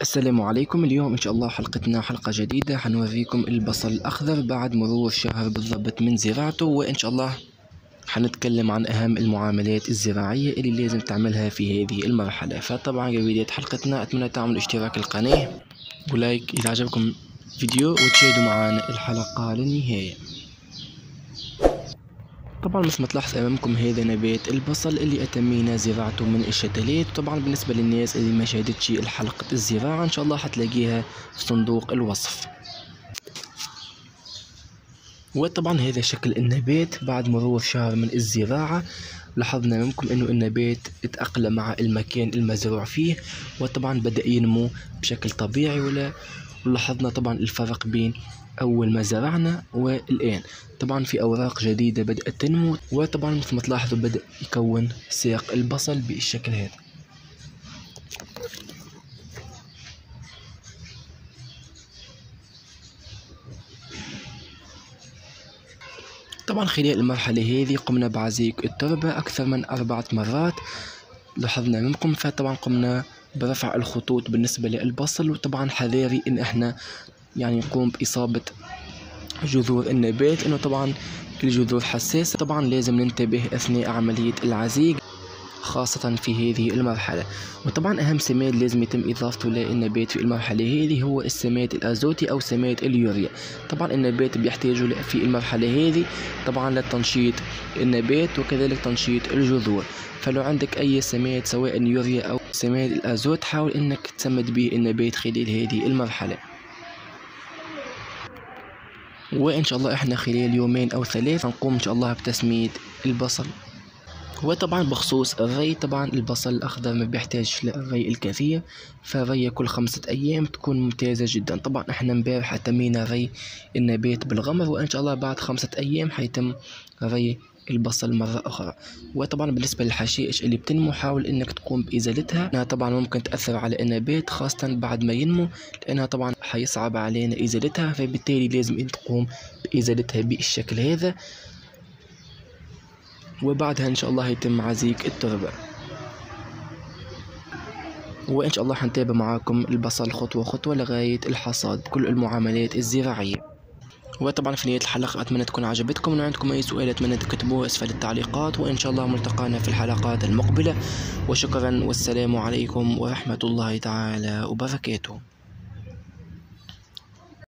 السلام عليكم. اليوم إن شاء الله حلقتنا حلقة جديدة. حنوريكم البصل الأخضر بعد مرور شهر بالضبط من زراعته وإن شاء الله حنتكلم عن أهم المعاملات الزراعية اللي لازم تعملها في هذه المرحلة. فطبعا قبل بداية حلقتنا أتمنى تعملوا اشتراك القناة ولايك إذا عجبكم فيديو وتشاهدوا معنا الحلقة للنهاية. طبعا مثل ما تلاحظ أمامكم هذا نبات البصل اللي اتمينا زراعته من الشتلات طبعا بالنسبة للناس اللي ما شاهدتش الحلقة الزراعة إن شاء الله حتلاقيها في صندوق الوصف. وطبعا هذا شكل النبات بعد مرور شهر من الزراعة. لاحظنا منكم إنه النبات اتأقلم مع المكان المزروع فيه وطبعا بدأ ينمو بشكل طبيعي ولا ولاحظنا طبعا الفرق بين أول ما زرعنا والآن. طبعا في أوراق جديدة بدأت تنمو وطبعا مثل ما تلاحظوا بدأ يكون ساق البصل بالشكل هذا. طبعا خلال المرحلة هذه قمنا بعزيق التربة أكثر من أربعة مرات. لاحظنا منكم فطبعا قمنا برفع الخطوط بالنسبة للبصل وطبعا حذاري إن إحنا يعني نقوم بإصابة جذور النبات إنه طبعا الجذور حساسة طبعا لازم ننتبه أثناء عملية العزيق خاصة في هذه المرحلة. وطبعا أهم سماد لازم يتم إضافته للنبات في المرحلة هذه هو السماد الأزوتي أو سماد اليوريا. طبعا النبات بيحتاجه في المرحلة هذه طبعا لتنشيط النبات وكذلك تنشيط الجذور. فلو عندك أي سماد سواء يوريا أو سماد الأزوت حاول أنك تسمد به النبات خلال هذه المرحلة. وإن شاء الله إحنا خلال يومين أو ثلاث نقوم إن شاء الله بتسميد البصل. وطبعا بخصوص الري طبعا البصل الأخضر ما بيحتاج للري الكثير فالري كل خمسة أيام تكون ممتازة جدا. طبعا إحنا امبارح تمينا ري النبات بالغمر وإن شاء الله بعد خمسة أيام حيتم ري البصل مرة أخرى. وطبعا بالنسبة للحشائش اللي بتنمو حاول إنك تقوم بإزالتها لأنها طبعا ممكن تأثر على النبات خاصة بعد ما ينمو لأنها طبعا حيصعب علينا إزالتها فبالتالي لازم إن تقوم بإزالتها بالشكل هذا. وبعدها إن شاء الله يتم عزيق التربة وإن شاء الله حنتابع معاكم البصل خطوة خطوة لغاية الحصاد. كل المعاملات الزراعية. وطبعا في نهاية الحلقة أتمنى تكون عجبتكم. ولو عندكم أي سؤال أتمنى تكتبوه أسفل التعليقات. وإن شاء الله ملتقانا في الحلقات المقبلة. وشكرا والسلام عليكم ورحمة الله تعالى وبركاته.